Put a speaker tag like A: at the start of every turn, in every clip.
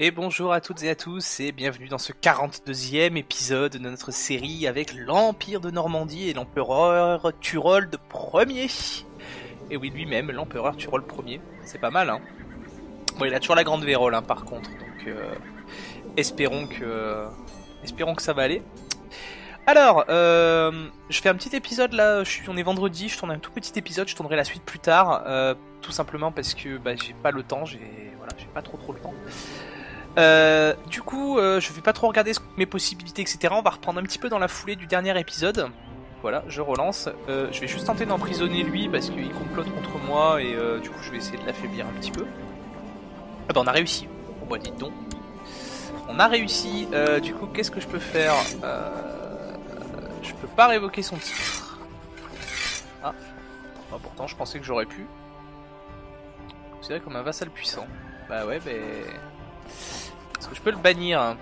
A: Et bonjour à toutes et à tous et bienvenue dans ce 42e épisode de notre série avec l'Empire de Normandie et l'Empereur Turold Ier. Et oui, lui-même, l'Empereur Turold Ier. C'est pas mal, hein. Bon, il a toujours la grande vérole, hein, par contre. Donc, euh, espérons que, espérons que ça va aller. Alors, euh, je fais un petit épisode là. On est vendredi. Je tourne un tout petit épisode. Je tournerai la suite plus tard, euh, tout simplement parce que bah, j'ai pas le temps. J'ai, voilà, j'ai pas trop trop le temps. Euh, du coup, euh, je vais pas trop regarder mes possibilités, etc. On va reprendre un petit peu dans la foulée du dernier épisode. Voilà, je relance. Euh, je vais juste tenter d'emprisonner lui parce qu'il complote contre moi et du coup je vais essayer de l'affaiblir un petit peu. Ah bah on a réussi. Bon bah dites donc. On a réussi. Du coup, qu'est-ce que je peux faire Je peux pas révoquer son titre. Ah. Bah, pourtant, je pensais que j'aurais pu. C'est vrai comme un vassal puissant. Bah ouais, bah... Est-ce que je peux le bannir hein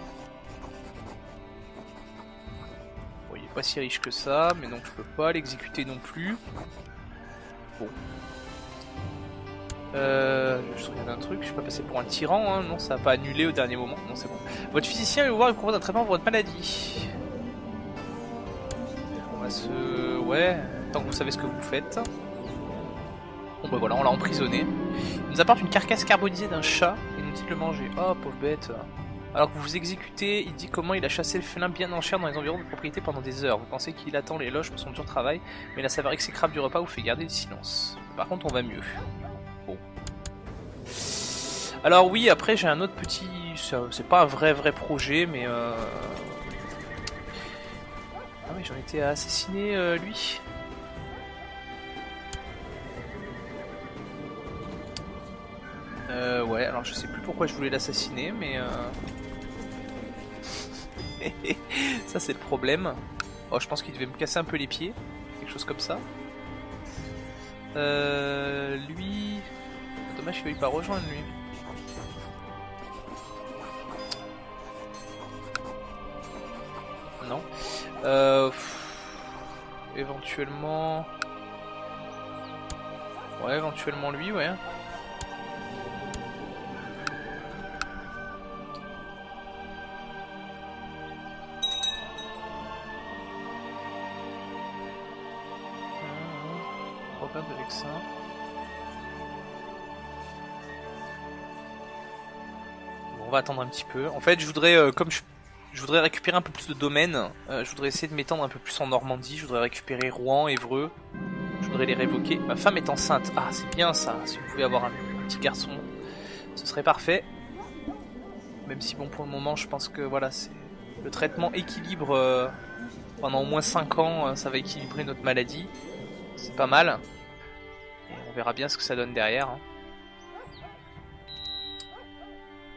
A: Bon, il est pas si riche que ça, mais donc je peux pas l'exécuter non plus. Bon. Euh, je regarde un truc, je suis pas passé pour un tyran, hein. non, ça a pas annulé au dernier moment, non, c'est bon. Votre physicien va vous voir et vous un traitement pour votre maladie. On va se. Ouais, tant que vous savez ce que vous faites. Bon, bah voilà, on l'a emprisonné. Il nous apporte une carcasse carbonisée d'un chat de le. Oh, pauvre bête. Alors que vous vous exécutez, il dit comment il a chassé le félin bien en chair dans les environs de propriété pendant des heures. Vous pensez qu'il attend les loges pour son dur travail, mais la saveur exécrable du repas vous fait garder le silence. Par contre, on va mieux. Bon. Alors oui, après j'ai un autre petit... C'est pas un vrai vrai projet, mais... Euh... Ah oui, j'en étais à assassiner euh, lui. Euh, ouais, alors je sais plus pourquoi je voulais l'assassiner, mais... Euh... ça c'est le problème. Oh, je pense qu'il devait me casser un peu les pieds, quelque chose comme ça. Euh, lui... Dommage qu'il veuille pas rejoindre lui. Non. Euh... Éventuellement... Ouais, éventuellement lui, ouais. On va attendre un petit peu. En fait, je voudrais, euh, comme je, je, voudrais récupérer un peu plus de domaines, euh, je voudrais essayer de m'étendre un peu plus en Normandie. Je voudrais récupérer Rouen, Évreux. Je voudrais les révoquer. Ma femme est enceinte. Ah, c'est bien ça. Si vous pouvez avoir un, petit garçon, ce serait parfait. Même si, bon, pour le moment, je pense que voilà, c'est le traitement équilibre euh, pendant au moins 5 ans, ça va équilibrer notre maladie. C'est pas mal. On verra bien ce que ça donne derrière. hein.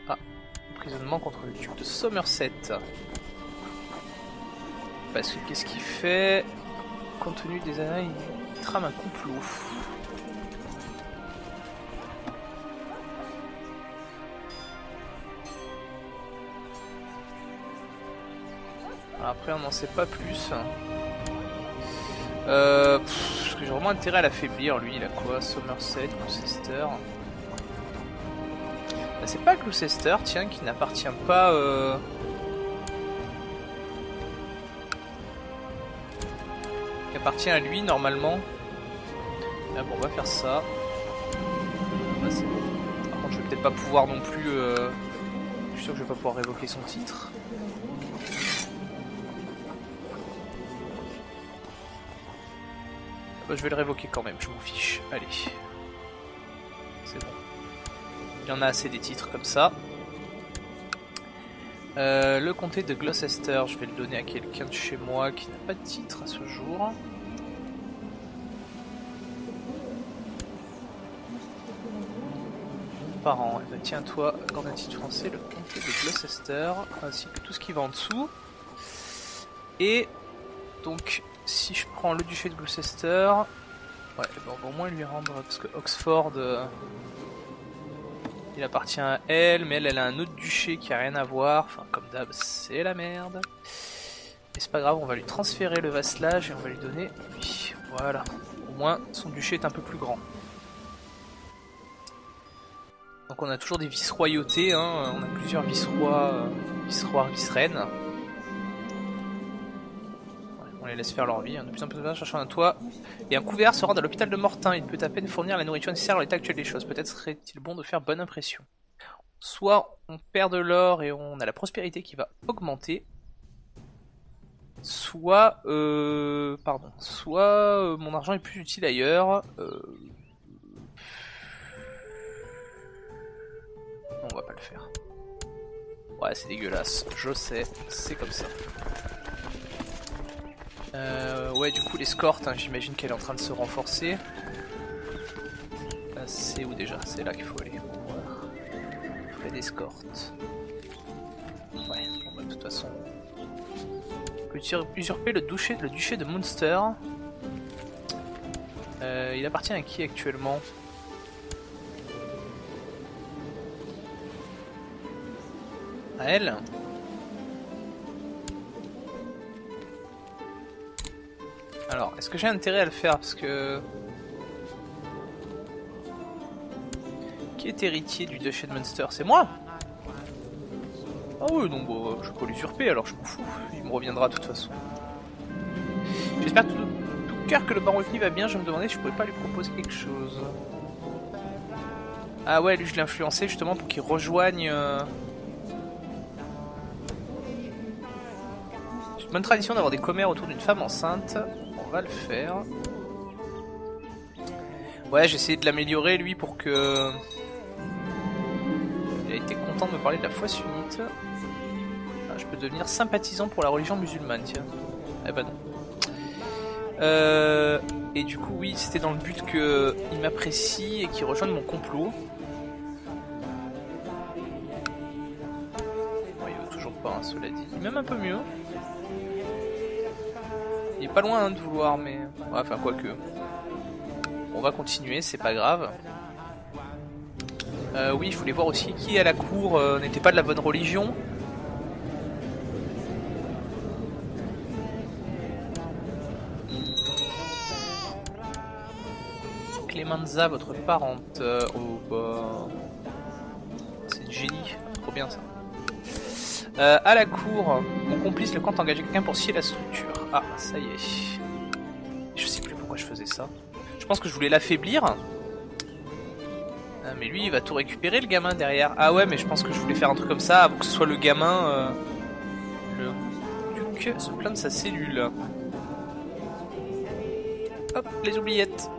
A: Ah, emprisonnement contre le duc de Somerset. Parce que qu'est-ce qu'il fait? Compte tenu des années, il trame un complot. Après, on n'en sait pas plus. Euh, pff, que j'ai vraiment intérêt à l'affaiblir, lui. Il a quoi Somerset, Gloucester? Bah, c'est pas Gloucester, tiens, qui n'appartient pas. Euh... Qui appartient à lui normalement. Ah bon, on va faire ça. Bon. Par contre, je vais peut-être pas pouvoir non plus. Euh... Je suis sûr que je vais pas pouvoir révoquer son titre. Bah, je vais le révoquer quand même, je m'en fiche. Allez. C'est bon. Il y en a assez des titres comme ça. Euh, le comté de Gloucester, je vais le donner à quelqu'un de chez moi qui n'a pas de titre à ce jour. Parent, eh ben, tiens toi, quand un titre français, le comté de Gloucester, ainsi que tout ce qui va en dessous. Et donc si je prends le duché de Gloucester, ouais, ben on va au moins lui rendre parce que Oxford, euh, il appartient à elle, mais elle, elle a un autre duché qui a rien à voir. Enfin, comme d'hab, c'est la merde. Mais c'est pas grave, on va lui transférer le vasselage et on va lui donner lui. Voilà, au moins son duché est un peu plus grand. Donc on a toujours des vice-royautés, hein. on a plusieurs vice-rois, euh, vice-rois, vice-reines. On les laisse faire leur vie, hein. de plus en plus de gens cherchant un toit. Et un couvert se rend à l'hôpital de Mortain, il peut à peine fournir la nourriture nécessaire à l'état actuel des choses. Peut-être serait-il bon de faire bonne impression. Soit on perd de l'or et on a la prospérité qui va augmenter, soit euh, pardon, soit euh, mon argent est plus utile ailleurs. Euh, on va pas le faire. Ouais, c'est dégueulasse, je sais, c'est comme ça. Euh, ouais, du coup, l'escorte, hein, j'imagine qu'elle est en train de se renforcer. C'est où déjà? C'est là qu'il faut aller. Frais d'escorte. Ouais, bon, bah, de toute façon, usurper le duché, le duché de Munster. Euh, il appartient à qui actuellement? À elle? Alors, est-ce que j'ai intérêt à le faire Parce que... Qui est héritier du duché de Munster C'est moi ah oui, donc bon, je peux l'usurper alors je m'en fous, il me reviendra de toute façon. J'espère tout, tout cœur que le baron Ethnie va bien, je me demandais si je pouvais pas lui proposer quelque chose. Ah ouais, lui je l'ai influencé justement pour qu'il rejoigne... Euh... C'est une bonne tradition d'avoir des commères autour d'une femme enceinte, on va le faire. Ouais, j'ai essayé de l'améliorer lui pour que... Il a été content de me parler de la foi sunnite je peux devenir sympathisant pour la religion musulmane, tiens. Eh ben non. Euh, et du coup, oui, c'était dans le but qu'il m'apprécie et qu'il rejoigne mon complot. Bon, il veut toujours pas, hein, cela dit. Même un peu mieux. Il est pas loin hein, de vouloir, mais... Enfin, quoi que... On va continuer, c'est pas grave. Euh, oui, je voulais voir aussi qui à la cour euh, n'était pas de la bonne religion. Clemenza, votre parente. oh bah. C'est génie, trop bien ça. Euh, à la cour, mon complice, le compte engager quelqu'un pour scier la structure. Ah, ça y est. Je sais plus pourquoi je faisais ça. Je pense que je voulais l'affaiblir. Euh, mais lui, il va tout récupérer, le gamin, derrière. Ah ouais, mais je pense que je voulais faire un truc comme ça, avant que ce soit le gamin... Euh, le duc se plaint de sa cellule. Hop, les oubliettes.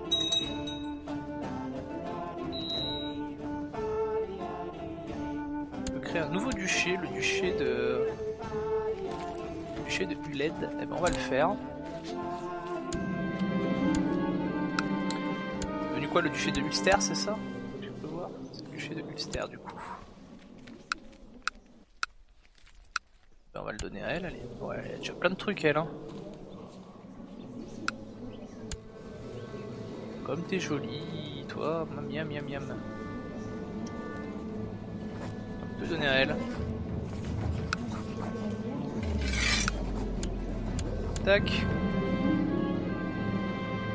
A: un nouveau duché, le duché de... Duché de Uled. Eh ben on va le faire. Venu quoi le duché de Ulster, c'est ça? Je peux voir. C'est le duché de Ulster du coup. Ben, on va le donner à elle, allez. Ouais, elle a déjà plein de trucs elle hein. Comme t'es jolie, toi, miam miam miam peux donner à elle.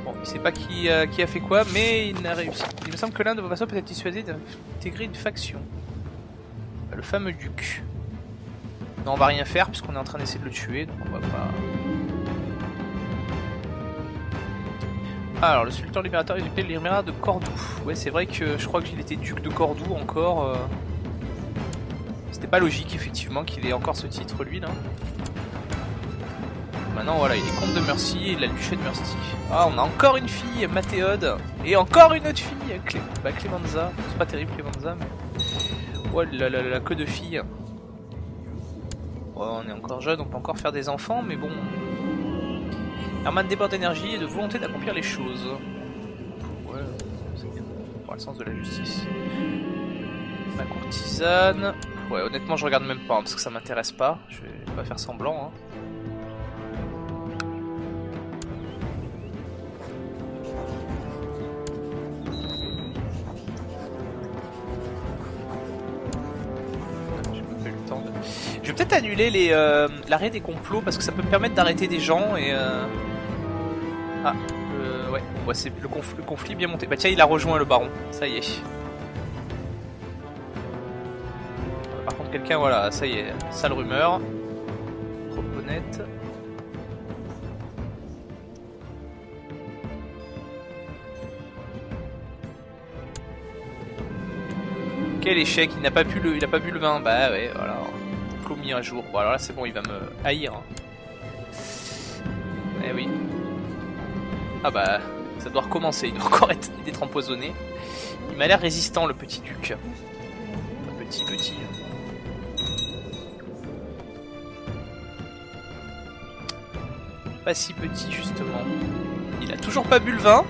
A: Bon, il sait pas qui, a fait quoi, mais il a réussi. Il me semble que l'un de vos vassaux peut être dissuadé d'intégrer une faction. Le fameux duc. Non, on va rien faire puisqu'on est en train d'essayer de le tuer, donc on va pas... alors, le sultan libérateur est du libérateur de Cordoue. Ouais, c'est vrai que je crois qu'il était duc de Cordoue encore. Euh. C'était pas logique effectivement qu'il ait encore ce titre lui là. Maintenant voilà, il est comte de Mercy et il a le duché de Mercy. Ah, on a encore une fille, Mathéode, et encore une autre fille, Clé bah, Clémenza. C'est pas terrible Clémenza, mais... Oh là là là, que de filles. on est encore jeune, on peut encore faire des enfants, mais bon... Herman déborde d'énergie et de volonté d'accomplir les choses. Ouais, c'est bien. Pour le sens de la justice. Ma courtisane. Ouais, honnêtement, je regarde même pas hein, parce que ça m'intéresse pas. Je vais pas faire semblant. Hein. Vais peut-être annuler les euh, l'arrêt des complots parce que ça peut me permettre d'arrêter des gens et euh... ah euh, ouais, ouais c'est le, le conflit bien monté. Bah tiens il a rejoint le baron, ça y est. quelqu'un, voilà, ça y est, sale rumeur. Trop honnête. Quel échec, il n'a pas pu le, il a pas bu le vin. Bah ouais, voilà. Commis un jour. Bon alors là c'est bon, il va me haïr. Eh oui. Ah bah, ça doit recommencer. Il doit encore être, être empoisonné. Il m'a l'air résistant le petit duc. Petit petit. Pas si petit justement. Il a toujours pas bu le vin.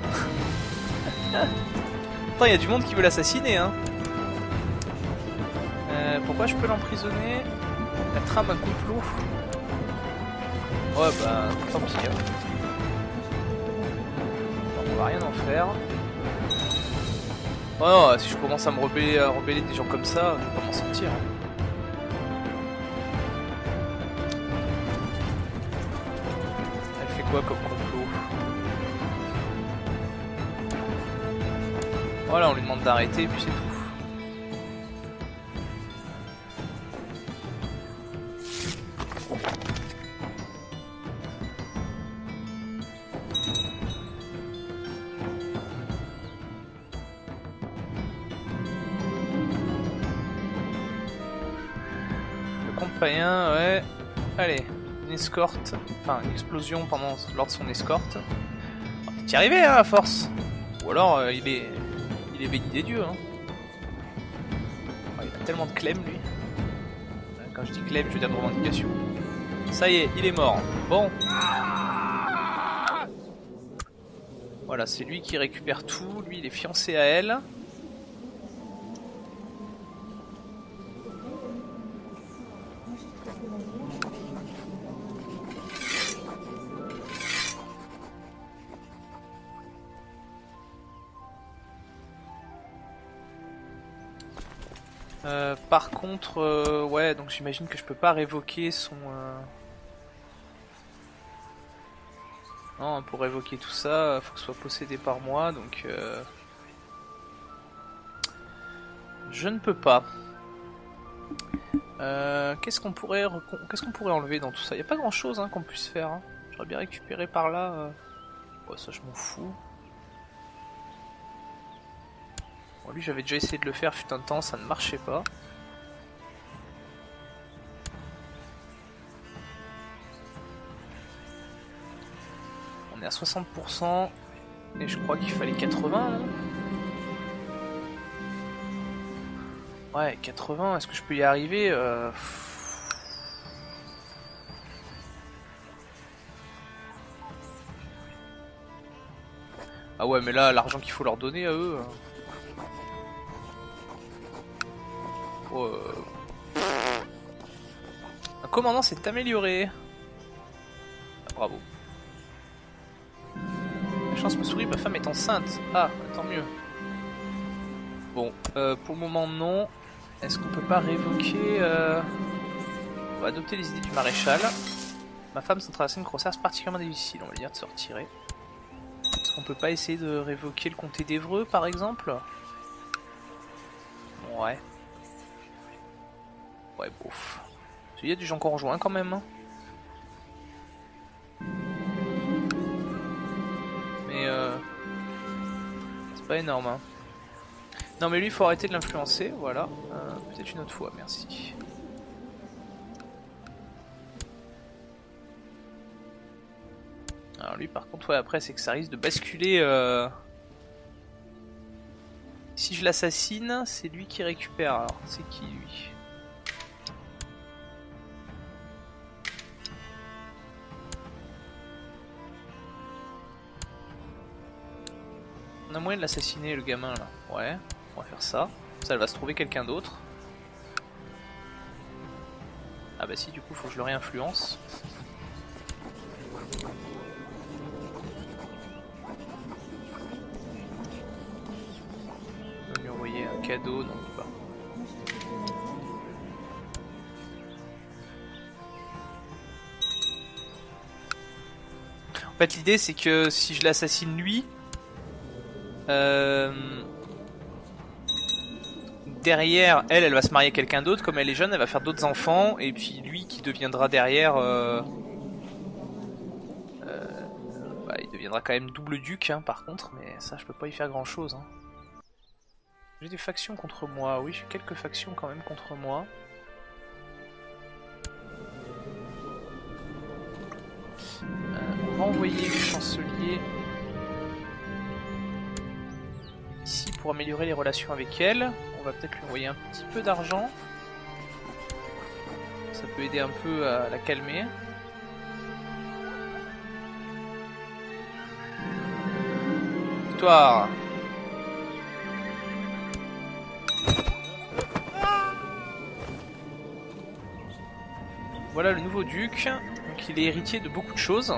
A: Attends, il y a du monde qui veut l'assassiner hein. Euh, pourquoi je peux l'emprisonner? La trame un complot Ouais bah tant pis. On va rien en faire. Oh non, si je commence à me rebeller, à rebeller des gens comme ça, je vais pas m'en sortir. Hein. Elle fait quoi comme complot? Voilà, on lui demande d'arrêter et puis c'est tout. Escorte, enfin une explosion pendant lors de son escorte. T'y arrivé hein, à force. Ou alors euh, il est il est béni des dieux. Hein. Oh, il a tellement de clem lui. Quand je dis clem, je veux dire de revendication. Ça y est, il est mort. Bon. Voilà, c'est lui qui récupère tout. Lui, il est fiancé à elle. Contre, euh, ouais, donc j'imagine que je peux pas révoquer son... Euh, non, pour révoquer tout ça, faut que ce soit possédé par moi, donc... Je ne peux pas. Qu'est-ce qu'on pourrait, qu'est-ce qu'on pourrait enlever dans tout ça? Il n'y a pas grand-chose hein, qu'on puisse faire. Hein. J'aurais bien récupéré par là. Ça je m'en fous. Bon, lui j'avais déjà essayé de le faire fut un temps, ça ne marchait pas. Est à 60% et je crois qu'il fallait 80 Ouais 80, est-ce que je peux y arriver euh... Ah ouais mais là l'argent qu'il faut leur donner à eux... Hein. Un commandant s'est amélioré. Ah, bravo. Chance me sourit, ma femme est enceinte. Ah, tant mieux. Bon, euh, pour le moment non. Est-ce qu'on peut pas révoquer... Euh, on va adopter les idées du maréchal? Ma femme s'est traversée une grossesse particulièrement difficile, on va dire, de se retirer. Est-ce qu'on peut pas essayer de révoquer le comté d'Evreux, par exemple? Ouais. Ouais, bouf. Il y a du gens qu'on rejoint quand même. Euh... C'est pas énorme. Hein. Non mais lui il faut arrêter de l'influencer, voilà. Euh, peut-être une autre fois, merci. Alors lui par contre ouais après c'est que ça risque de basculer euh... Si je l'assassine, c'est lui qui récupère. Alors c'est qui lui? On a moyen de l'assassiner le gamin là. Ouais, on va faire ça. Ça, elle va se trouver quelqu'un d'autre. Ah bah si, du coup, faut que je le réinfluence. On va lui envoyer un cadeau, non pas. En fait, l'idée c'est que si je l'assassine lui, euh, derrière, elle, elle va se marier à quelqu'un d'autre. Comme elle est jeune, elle va faire d'autres enfants. Et puis lui qui deviendra derrière... euh, euh, bah, il deviendra quand même double duc, hein, par contre. Mais ça, je peux pas y faire grand-chose. hein. J'ai des factions contre moi. Oui, j'ai quelques factions quand même contre moi. Envoyer le chancelier pour améliorer les relations avec elle. On va peut-être lui envoyer un petit peu d'argent. Ça peut aider un peu à la calmer. Victoire Voilà le nouveau duc. Donc il est héritier de beaucoup de choses.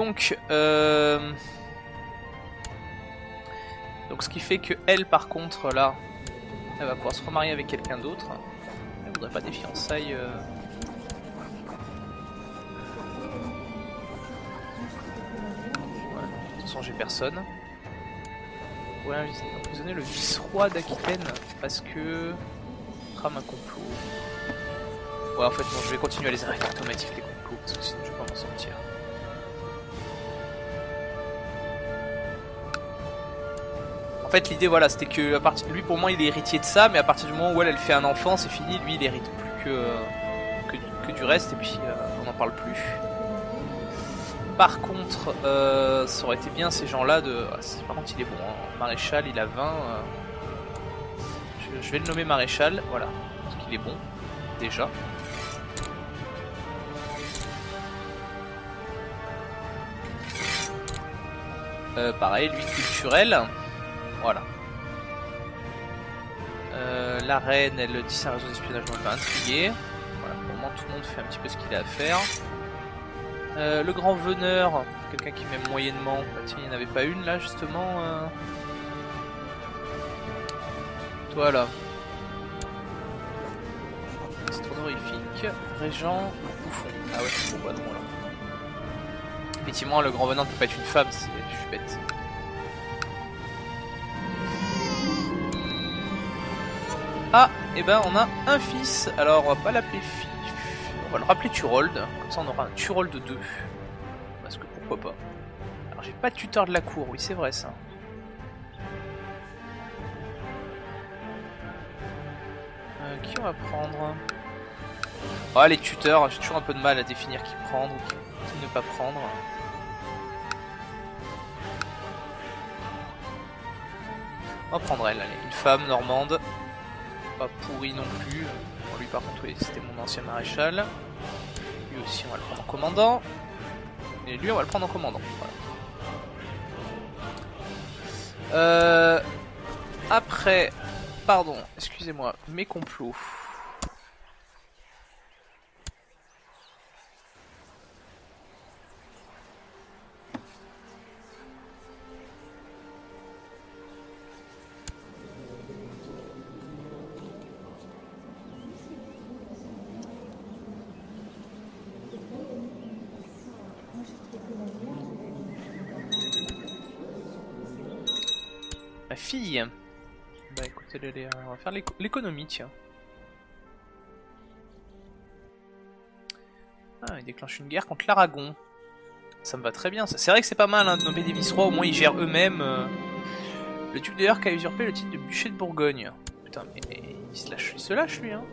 A: Donc, euh... donc ce qui fait que elle, par contre, là, elle va pouvoir se remarier avec quelqu'un d'autre. Elle voudrait pas des fiançailles. euh. Ouais, de toute façon, j'ai personne. Ouais, emprisonner le vice-roi d'Aquitaine parce que trame un complot. Ouais, en fait, non, je vais continuer à les arrêter automatiques les complots parce que sinon je vais pas m'en sortir. En fait, l'idée, voilà, c'était que à partir lui, pour moi, il est héritier de ça, mais à partir du moment où elle, fait un enfant, c'est fini. Lui, il hérite plus que que, du- reste, et puis euh, on n'en parle plus. Par contre, euh, ça aurait été bien ces gens-là de. ah, Par contre, il est bon. hein. Maréchal, il a 20. euh, Je, je vais le nommer maréchal, voilà, parce qu'il est bon déjà. Euh, pareil, lui culturel. La reine, elle dit sa raison d'espionnage, on va intriguer. Voilà, pour le moment, tout le monde fait un petit peu ce qu'il a à faire. Euh, le grand veneur, quelqu'un qui m'aime moyennement. Bah, tiens, il n'y en avait pas une là, justement. euh. Toi là. C'est trop horrifique. Régent, bouffon. Ah ouais, c'est bon, non, là. Effectivement, le grand veneur ne peut pas être une femme, je suis bête. Ah, et ben on a un fils. Alors on va pas l'appeler Fif, on va le rappeler Turold. Comme ça on aura un Turold 2. Parce que pourquoi pas. Alors j'ai pas de tuteur de la cour, oui c'est vrai ça. Euh, qui on va prendre? Ah les tuteurs, j'ai toujours un peu de mal à définir qui prendre ou qui, ne pas prendre. On va prendre elle, une femme normande pas pourri non plus. Lui par contre oui, c'était mon ancien maréchal. Lui aussi on va le prendre en commandant. Et lui on va le prendre en commandant. Euh, Après, pardon, excusez-moi, mes complots. Ma fille Bah écoutez, les- on va faire l'éco- l'économie, tiens. Ah, il déclenche une guerre contre l'Aragon. Ça me va très bien. ça. C'est vrai que c'est pas mal hein, de nommer des vice-rois, au moins ils gèrent eux-mêmes. euh. Le duc de York a usurpé le titre de bûcher de Bourgogne. Putain, mais il se lâche lui, hein.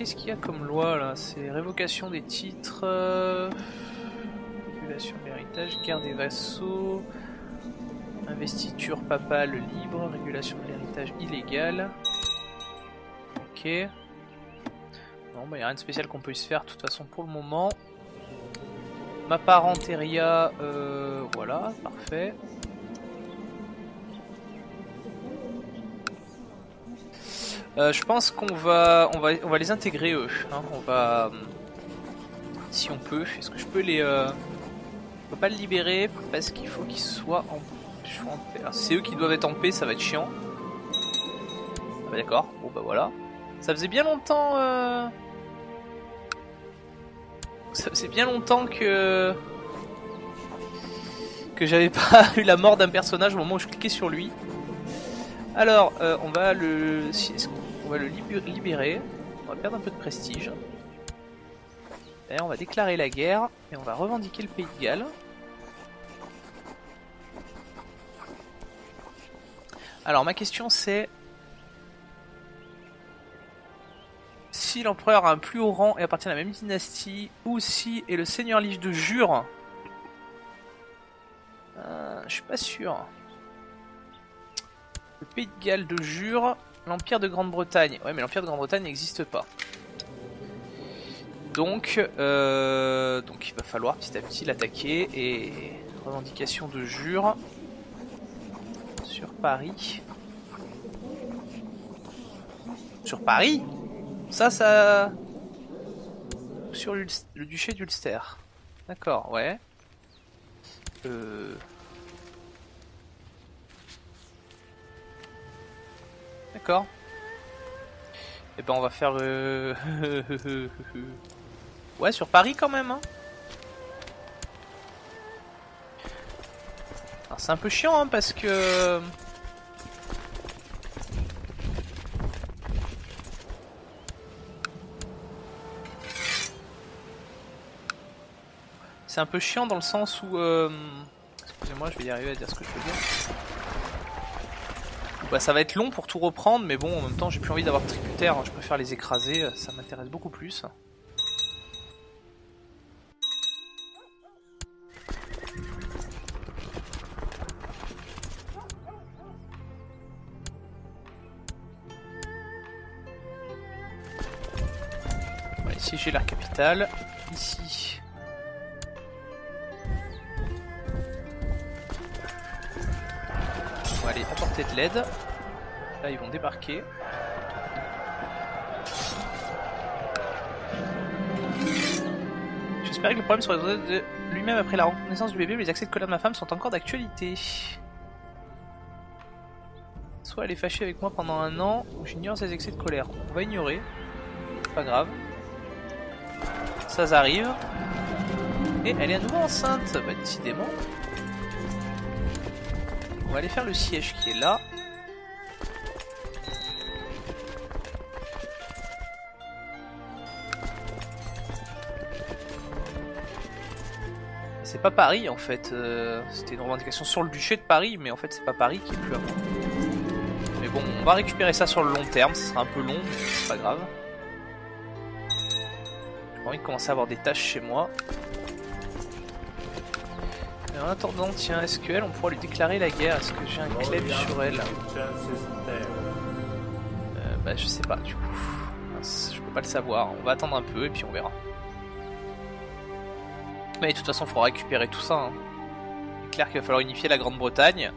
A: Qu'est-ce qu'il y a comme loi là? C'est révocation des titres, euh, régulation de l'héritage, guerre des vassaux, investiture papale libre, régulation de l'héritage illégal. Ok. Non, bah y a rien de spécial qu'on peut se faire de toute façon pour le moment. Ma parenteria, euh, voilà, parfait. Euh, je pense qu'on va, on va, on va les intégrer eux. hein. On va, euh, si on peut. Est-ce que je peux les, euh, On peut pas le libérer parce qu'il faut qu'il soit en, paix. C'est eux qui doivent être en paix, ça va être chiant. Ah bah d'accord, bon bah voilà. Ça faisait bien longtemps... Euh... Ça faisait bien longtemps que... Que j'avais pas eu la mort d'un personnage au moment où je cliquais sur lui. Alors, euh, on va le... On va le libérer. On va perdre un peu de prestige. Et on va déclarer la guerre et on va revendiquer le pays de Galles. Alors ma question c'est si l'empereur a un plus haut rang et appartient à la même dynastie, ou si est le seigneur lige de Jure. Euh, je suis pas sûr. Le pays de Galles de Jure, l'empire de Grande-Bretagne. Ouais mais l'empire de Grande-Bretagne n'existe pas. Donc, euh, donc il va falloir petit à petit l'attaquer et revendication de Jure sur Paris. Sur Paris? Ça, ça... Sur le duché d'Ulster. D'accord, ouais. Euh... D'accord. Et eh ben on va faire... Euh... ouais, sur Paris quand même. Hein. C'est un peu chiant hein, parce que... C'est un peu chiant dans le sens où... Euh... Excusez-moi, je vais y arriver à dire ce que je veux dire. Bah, ça va être long pour tout reprendre, mais bon, en même temps, j'ai plus envie d'avoir de tributaires, hein. je préfère les écraser, ça m'intéresse beaucoup plus. ici j'ai la capitale, Là, ils vont débarquer. J'espère que le problème sera résolu de lui-même après la reconnaissance du bébé, mais les accès de colère de ma femme sont encore d'actualité. Soit elle est fâchée avec moi pendant un an, ou j'ignore ses excès de colère. On va ignorer. Pas grave. Ça arrive. Et elle est à nouveau enceinte. Bah décidément. On va aller faire le siège qui est là. C'est pas Paris en fait, euh, c'était une revendication sur le duché de Paris, mais en fait c'est pas Paris qui est plus à moi. Mais bon, on va récupérer ça sur le long terme, ce sera un peu long, mais c'est pas grave. J'ai envie de commencer à avoir des tâches chez moi en attendant, tiens, qu'elle, on pourra lui déclarer la guerre Est-ce que j'ai un clef sur elle? Euh, Bah je sais pas du coup. je peux pas le savoir. On va attendre un peu et puis on verra. Mais de toute façon, il faudra récupérer tout ça. Hein. C'est clair qu'il va falloir unifier la Grande-Bretagne.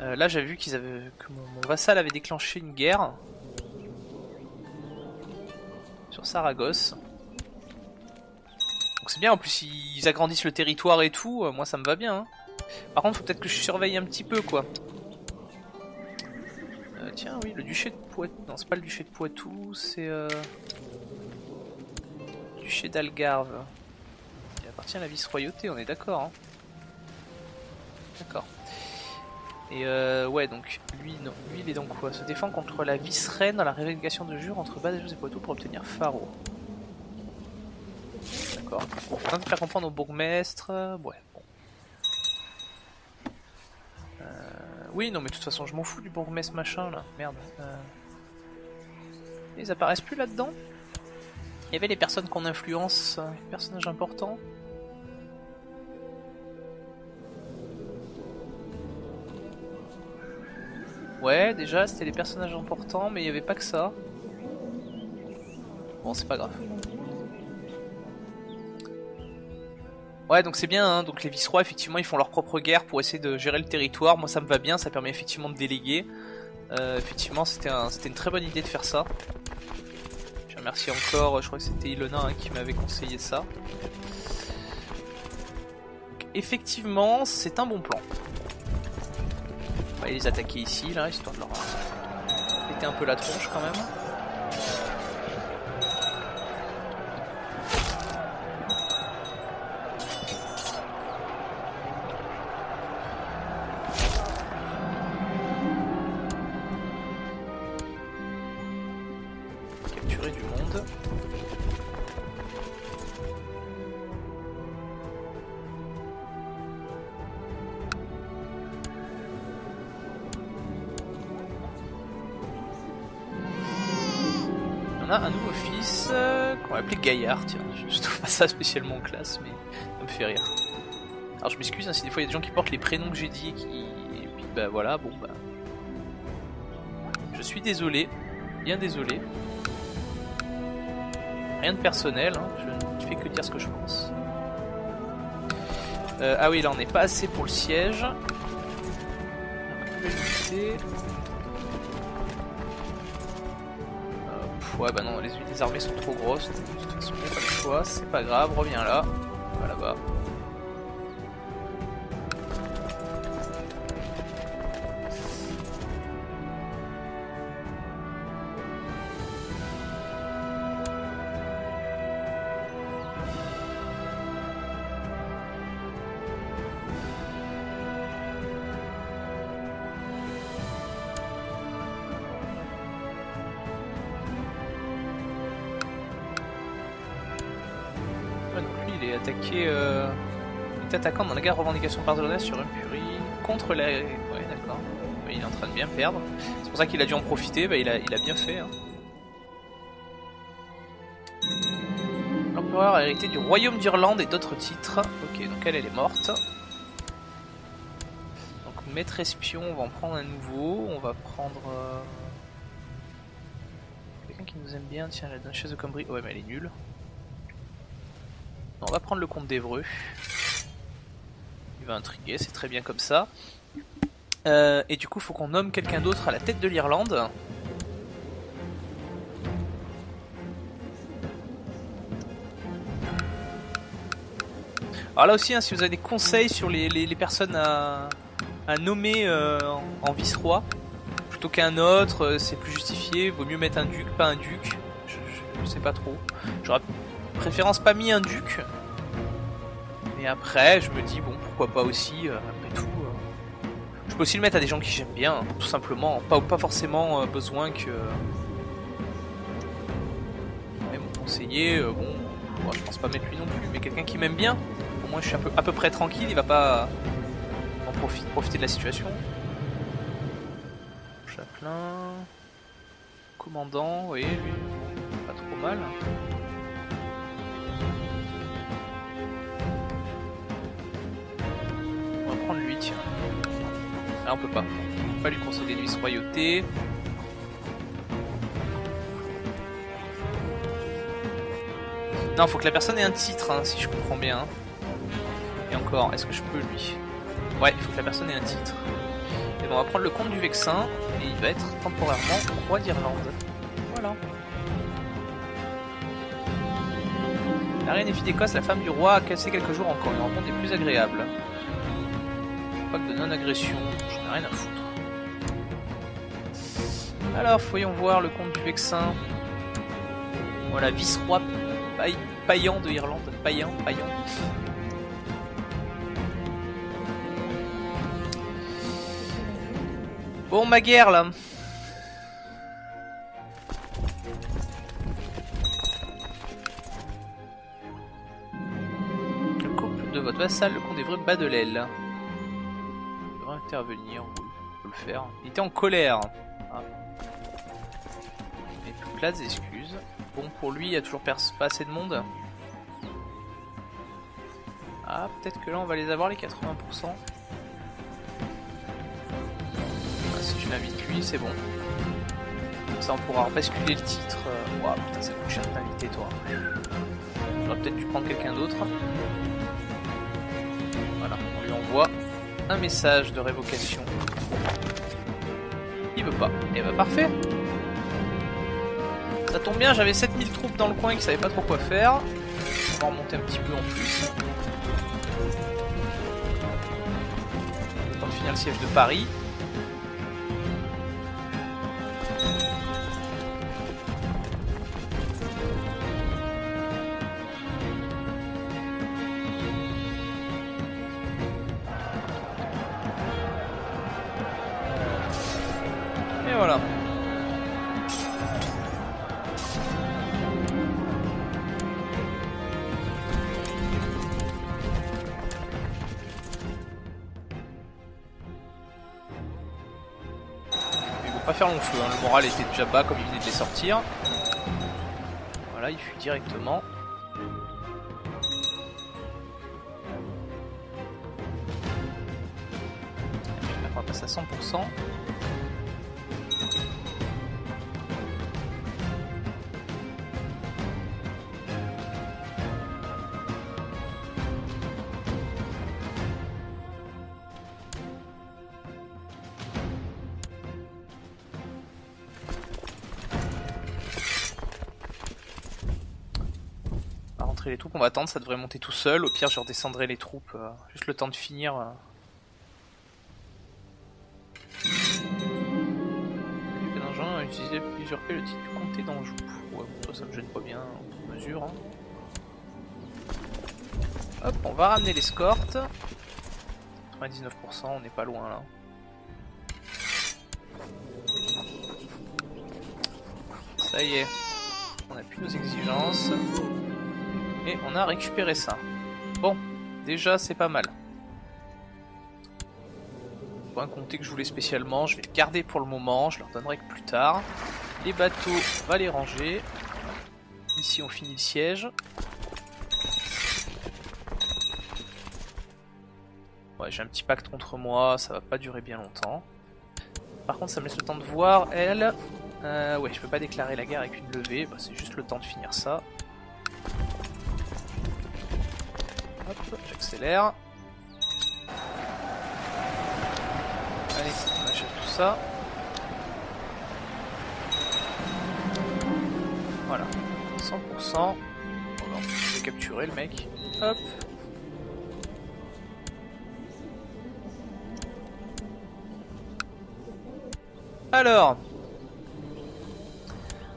A: Euh, là, j'ai vu qu'ils avaient que mon, vassal avait déclenché une guerre sur Saragosse c'est bien, en plus ils agrandissent le territoire et tout, euh, moi ça me va bien. Hein. Par contre faut peut-être que je surveille un petit peu quoi. Euh, tiens oui, le duché de Poitou, non c'est pas le duché de Poitou, c'est... Euh... Duché d'Algarve. Il appartient à la vice-royauté, on est d'accord. Hein. D'accord. Et euh, ouais, donc lui, non, lui il est donc quoi? Se défend contre la vice-reine dans la révélation de jure entre Badajoz et Poitou pour obtenir Faro. On va faire comprendre au bourgmestre. Ouais, bon. Euh, oui, non, mais de toute façon, je m'en fous du bourgmestre machin là. Merde. Euh... Ils apparaissent plus là-dedans? Il y avait les personnes qu'on influence, les personnages importants. Ouais, déjà, c'était les personnages importants, mais il n'y avait pas que ça. Bon, c'est pas grave. Ouais, donc c'est bien, hein. donc les vice-rois, effectivement, ils font leur propre guerre pour essayer de gérer le territoire. Moi, ça me va bien, ça permet effectivement de déléguer. Euh, effectivement, c'était un, une très bonne idée de faire ça. Je remercie encore, je crois que c'était Ilona hein, qui m'avait conseillé ça. effectivement, c'est un bon plan. On va les attaquer ici, là, histoire de leur péter un peu la tronche quand même. Euh, qu'on va appeler Gaillard, tiens, je, trouve pas ça spécialement classe, mais ça me fait rire. Alors je m'excuse hein, si des fois il y a des gens qui portent les prénoms que j'ai dit et qui. Et puis bah voilà, bon bah. Je suis désolé, bien désolé. Rien de personnel, hein, je ne fais que dire ce que je pense. Euh, ah oui, là on n'est pas assez pour le siège. Donc, unité. Ouais, bah non, les unités armées sont trop grosses. De toute façon, pas le choix, c'est pas grave, reviens là. Va là-bas. Attaquant la guerre revendication pardonnaise sur Impurie contre la. Ouais, d'accord. Il est en train de bien perdre. C'est pour ça qu'il a dû en profiter. Bah, il, a, il a bien fait. Hein. L'empereur a hérité du royaume d'Irlande et d'autres titres. Ok, donc elle, elle est morte. Donc maître espion, on va en prendre un nouveau. On va prendre. euh, Quelqu'un qui nous aime bien. Tiens, la duchesse de Combry. Ouais, mais elle est nulle. On va prendre le comte d'Evreux. Va intriguer, c'est très bien comme ça. Euh, et du coup, faut qu'on nomme quelqu'un d'autre à la tête de l'Irlande. Alors là aussi, hein, si vous avez des conseils sur les, personnes à, nommer euh, en, vice-roi, plutôt qu'un autre, euh, c'est plus justifié, vaut mieux mettre un duc, pas un duc. Je sais pas trop. J'aurais préférence pas mis un duc. Mais après, je me dis, bon, pourquoi pas aussi, euh, après tout. euh, je peux aussi le mettre à des gens qui j'aime bien, hein, tout simplement. Pas, pas forcément euh, besoin que. Mon conseiller, bon, moi, je pense pas mettre lui non plus, mais quelqu'un qui m'aime bien. Au moins, je suis un peu, à peu près tranquille, il va pas en profi- profiter de la situation. Chapelain. Commandant, oui, lui, pas trop mal. Là, on peut pas. On peut pas lui concéder une vice-royauté. Non, faut que la personne ait un titre, hein, si je comprends bien. Et encore, est-ce que je peux lui? Ouais, il faut que la personne ait un titre. Et bon, on va prendre le comte du Vexin, et il va être temporairement roi d'Irlande. Voilà. La reine et fille d'Écosse, la femme du roi, a cassé quelques jours encore. Une rencontre des plus agréables. Pas que de non-agression, j'en ai rien à foutre. Alors, voyons voir le comte du Vexin. Voilà, vice-roi paillant de Irlande. Paillant, paillant. Bon, ma guerre là. Le couple de votre vassal, le comte d'Evreux, bat de l'aile. Intervenir, oui, on peut le faire. Il était en colère. Ah. Et plus plates excuses. Bon, pour lui, il y a toujours pas assez de monde. Ah, peut-être que là, on va les avoir les 80%. Ah, si je l'invite lui, c'est bon. Comme ça, on pourra basculer le titre. Ouah, putain, ça coûte cher de t'inviter, toi. Peut-être dû prendre quelqu'un d'autre. Voilà, on lui envoie un message de révocation. Il veut pas. Et bah parfait. Ça tombe bien, j'avais 7000 troupes dans le coin et qui savaient pas trop quoi faire. On va remonter un petit peu en plus. Temps de finir le siège de Paris. Pas faire long feu, hein. le moral était déjà bas comme il venait de les sortir. Voilà, il fuit directement. On va passer à 100%. On va attendre, ça devrait monter tout seul. Au pire, je redescendrai les troupes, euh, juste le temps de finir. euh. Le titre du comté d'Anjou. Ça, me gêne pas bien, en mesure. hein. Hop, on va ramener l'escorte. 99%, on n'est pas loin là. Ça y est, on a plus nos exigences. Et on a récupéré ça. Bon, déjà c'est pas mal. Pas un comté que je voulais spécialement, je vais le garder pour le moment, je leur donnerai que plus tard. Les bateaux, on va les ranger. Ici on finit le siège. Ouais, j'ai un petit pacte contre moi, ça va pas durer bien longtemps. Par contre, ça me laisse le temps de voir, elle. Euh, ouais, je peux pas déclarer la guerre avec une levée, bah, c'est juste le temps de finir ça. Hop, j'accélère. Allez, on achète tout ça. Voilà, 100%. Bon, bah, on peut le capturer le mec. Hop. Alors.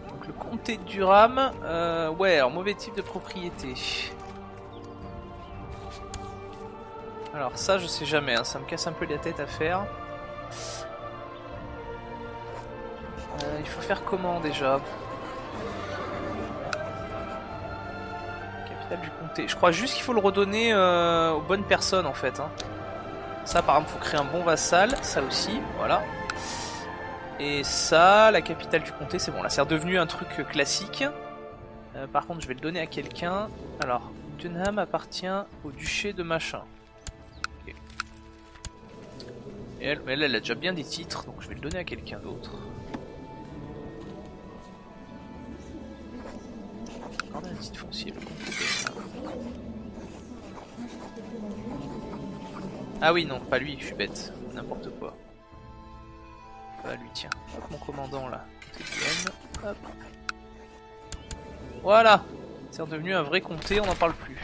A: Donc le comté de Durham. Euh, ouais, alors mauvais type de propriété. Alors ça je sais jamais, hein, ça me casse un peu la tête à faire. Euh, il faut faire comment déjà? Capitale du comté. Je crois juste qu'il faut le redonner euh, aux bonnes personnes en fait. hein. Ça par exemple faut créer un bon vassal, ça aussi, voilà. Et ça, la capitale du comté, c'est bon, là c'est redevenu un truc classique. Euh, par contre je vais le donner à quelqu'un. Alors, Dunham appartient au duché de machin. Elle, elle, a déjà bien des titres, donc je vais le donner à quelqu'un d'autre. Regardez un titre foncier. Ah oui, non, pas lui, je suis bête. N'importe quoi. Pas lui, tiens. Hop, mon commandant là. Voilà C'est redevenu un vrai comté, on n'en parle plus.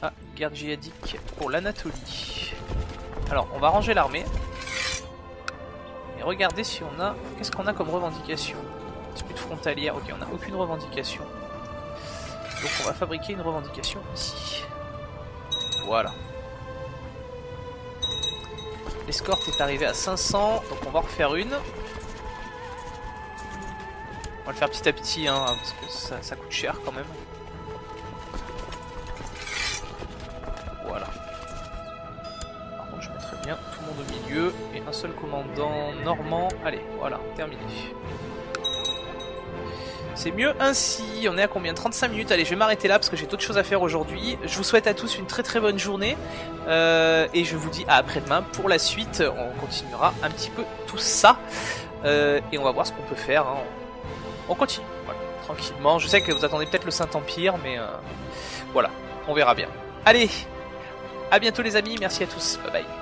A: Ah, guerre djihadique pour l'Anatolie. Alors, on va ranger l'armée. Et regardez si on a... Qu'est-ce qu'on a comme revendication? Dispute frontalière. Ok, on n'a aucune revendication. Donc on va fabriquer une revendication ici. Voilà. L'escorte est arrivée à 500, donc on va en refaire une. On va le faire petit à petit, hein, parce que ça, ça coûte cher quand même. Seul commandant normand. Allez, voilà, terminé. C'est mieux ainsi. On est à combien? 35 minutes. Allez, je vais m'arrêter là parce que j'ai d'autres choses à faire aujourd'hui. Je vous souhaite à tous une très très bonne journée. Euh, et je vous dis à après-demain pour la suite. On continuera un petit peu tout ça. Euh, et on va voir ce qu'on peut faire. hein. On continue. Tranquillement. Je sais que vous attendez peut-être le Saint-Empire, mais euh, voilà, on verra bien. Allez, à bientôt les amis. Merci à tous. Bye bye.